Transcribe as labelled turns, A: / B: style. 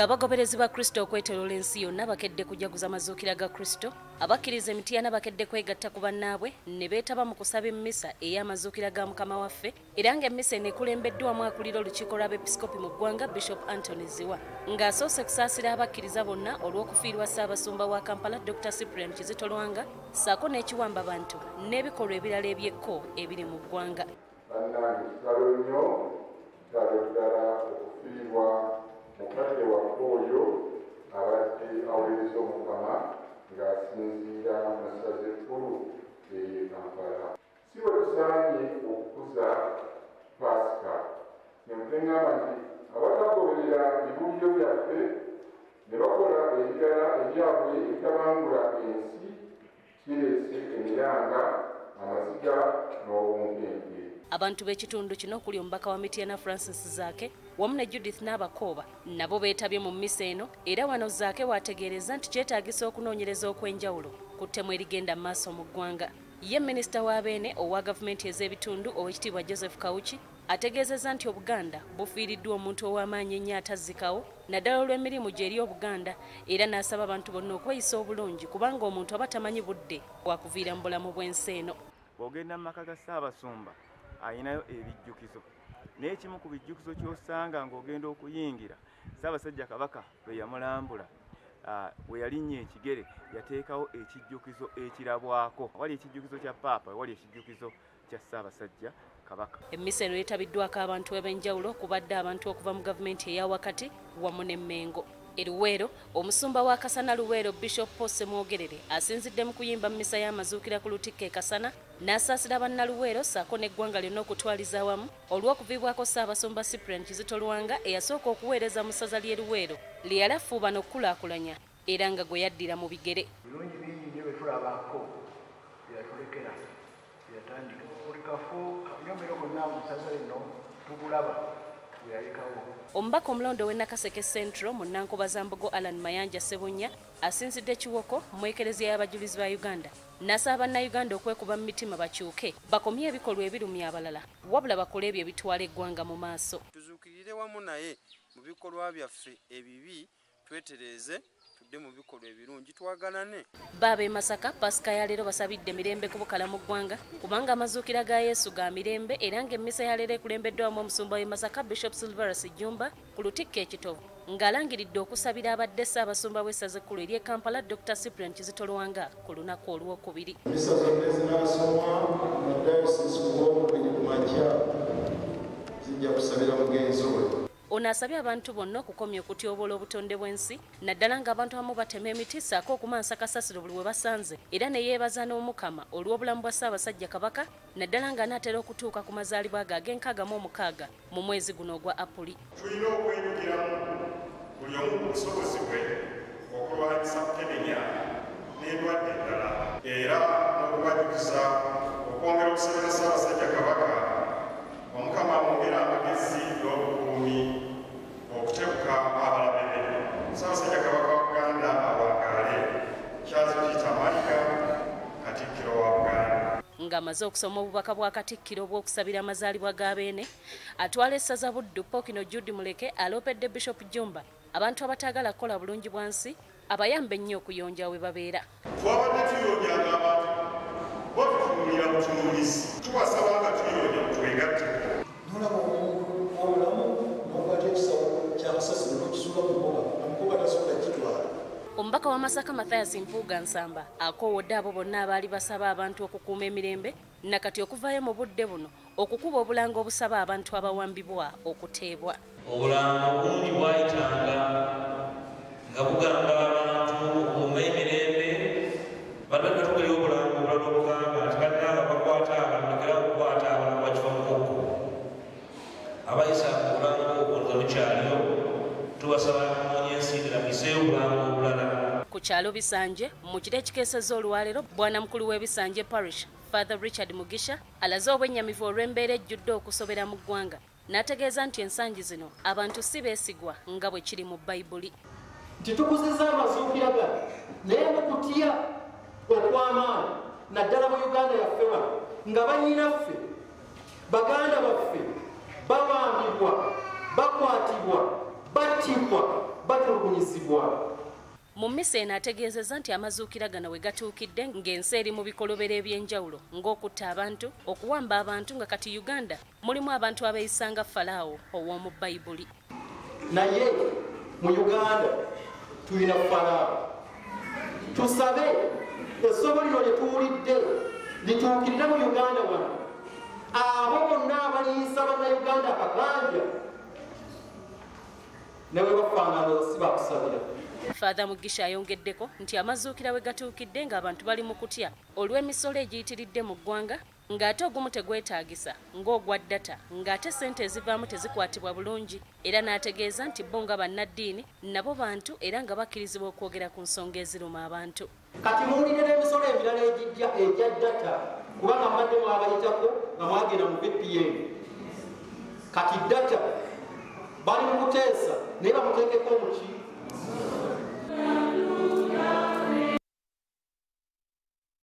A: nga bagoberezi ba kristo okwetoloola ensi yonna bakedde kujaguza mazuukira ga kristo. Abakkiriza emitiana bakedde kwegatta ku bannaabwe ne beetaba mu kusaba emmisa ey'amazuukira ga mukama waffe era ng'emmisa eno ekulembeddwamu akulira olukiiko lw'abepiskopi mu ggwanga bishop antony ziwa. Ng'asoose kusaasira abakkiriza bonna olw'okufiirwa ssaabasumba wa kampala dr cyprian kizito lwanga ssaako n'ekiwamba bantu n'ebikolwa ebirala ebyekko ebiri mu ggwanga.
B: Bannange kitalo nnyo kitalo ddala okufiirwa mukadde waffe oyo abadde aweereza omukama ng'asinziira mu ssaza ekkulu eye kampala. Si bwe tusaanye okukuza pasika nemuteŋŋamba nti abatagoberera bibuuliro byaffe ne bakola ebirala ebyabwe ebitabangula ensi kireese emiranga amaziga n'obunkenke
A: abantu b'ekitundu kino okuli omubaka wa mityana francis zaake wamu ne judith n'abakooba nabo beetabye mu mmisa eno era wano zaake waategeereza nti kyetaagisa okunoonyereza okw'enjawulo ku ttemu erigenda mu maaso mu ggwanga. Ye minisita wa beene owa gavumenti ez'ebitundu owekitiibwa joseph kawuki ategeezezza nti obuganda bufiiriddwa omuntu ow'amaanyi ennyo atazzikawo naddala olw'emirimu gy'eri obuganda era n'asaba abantu bonna okweyisa obulungi kubanga omuntu aba tamanyi budde bwakuviira mu bulamu bw'ensi eno.
C: Bw'ogenda mu maka ga ssaabasumba ayinayo ebijjukizo n'ekimu ku bijjukizo ky'osanga ng'ogenda okuyingira ssaabasajja kabaka bwe yamulambula bwe yalinnya ekigere yateekawo ekijjukizo ekirabwako. Wali ekijjukizo kya paapa wali ekijjukizo kya ssaabasajja kabaka.
A: Emmisa eno yeetabiddwako abantu ab'enjawulo kubadde abantu okuva mu gavumenti eyawakati wamu n'emmengo eruweero omusumba wa kasana luweero bishop pose mwogerere asinzidde mu kuyimba mu misa y'amazuukira ku lutikko e kasana n'asaasira bannaluweero ssaako n'eggwanga lyonna okutwaliza awamu olw'okuviibwako ssaabasumba cyprian kizito lwanga eyasooka okuweereza mu ssaza ly'e luweero lye yali afuuba n'okukulaakulanya era nga gwe yaddira mu bigere.
D: Birungi bingi nyo bye tulabako byeyatulekera byeyatandika buli kafo akanyomero konna mu ssaza lino tugulaba
A: omubaka omulondo w'e nakaseke central mu nankobazambogo alan mayanja sebunya asinzidde kiwoko mu ekereziya y'abajulizi ba uganda. N'asaba bannayuganda okwekuba mu mitima bakyuke bakomye ebikolwa ebirumya abalala wabula bakole ebyo ebitwala eggwanga mu maaso.
E: Tuzuukirire wamu naye mu bikolwa byaffe ebibi twetereeze tudde mu bikolwa ebirungi twagalane.
A: Baaba e masaka pasika ya leero basabidde mirembe kubukala mu ggwanga kubanga amazuukira ga yesu ga mirembe era ng'emmisa ya leero ekulembeddwamu omusumba w'e masaka bishop silverus jumba ku lutikko ekitovu ng'alangiridde okusabira abadde ssaabasumba w'essaza ekkulu ery'e kampala dr cyprian kizito lwanga ku lunaku olwokubiri.
F: Emisa zonna ezinaasomwa mu dayosisi ku lwokubiri ku makya zijja kusabira mugenzi we
A: ono asabye abantu bonna okukomya okutyoboola obutonde bw'ensi naddala ng'abantu abamu batema emiti ssaako okumansa kasasiro buli we basanze era ne yeebaza n'omukama olw'obulamu bwa ssaabasajja kabaka naddala ng'anaatera okutuuka ku mazaalibwa ge ag'enkaaga mu omukaaga mu mwezi guno ogwa apuli.
B: Tulina okwenyigiramu buli omu ku busobozi bwe okulwanyisa kukenenya n'endwadde endala era n'okubajukiza okwongera okusabira ssaabasajja kabaka
A: ng'amaze okusoma obubaka bwa katikkiro obw'okusabira amazaalibwa ga beene atwala essaza buddu pokino judi muleke aloopedde bishop jumba. Abantu abataagala kukola bulungi bwa nsi abayambe ennyo okuyonja we babeera.
B: Twabadde tuyonjanga abantu bo tutunulira butunuulizi tubasaba
A: omubaka wa masaka mathayas mpuuga nsamba akoowodde abo bonna abaali basaba abantu okukuuma emirembe nakati okuvaayo mu budde buno okukuba obulanga obusaba abantu abawambibwa okuteebwa.
G: Obulanga bungi bwayitanga nga bugamba
A: kyalo bisanje mu kiro ekikeeseza olwaleero bwana mukulu w'ebisanje parish father richard mugisha alaze obwennyamivu olw'embeera ejjudde okusobera mu ggwanga. N'ategeeza nti ensangi zino abantu si beesigwa nga bwe kiri mu bayibuli
H: nti tukuziza amazuukira gano naye mukutya okw'amaanyi naddala mu uganda yaffe wano nga bannyinaffe baganda baffe bawambibwa bakwatibwa battibwa batulugunyizibwa
A: mu mmisa eno ategeezezza nti amazuukira gano we gatuukidde ng'ensi eri mu bikolobero eby'enjawulo ng'okutta abantu okuwamba abantu nga kati uganda mulimu abantu abeeyisa nga falaawo ow'omu bayibuli
H: naye mu uganda tulina falaawo tusabe essomo lino lye tuwulidde lituukirira mu uganda wano. Abo bonna abaliisa bannayuganda akakanja newe bafanganga si bakusabira
A: faatha mugisha ayongeddeko nti amazuukira we gatuukidde ng'abantu bali mu kutya olw'emisolo egiyitiridde mu ggwanga ng'ate ogumu tegwetaagisa ng'ogwa ddata ng'ate sente ezivaamu tezikwatibwa bulungi era n'ategeeza nti bo nga bannaddiini nabo bantu era nga bakkirizibwa okwogera ku nsonga eziruma abantu.
H: Kati muwulire n'emisolo emirala egijja egya ddata kubanga mbadde mwabayitako nga mwagenda mu vpn kati ddata bali mu kuteesa naye bamuteekeko muki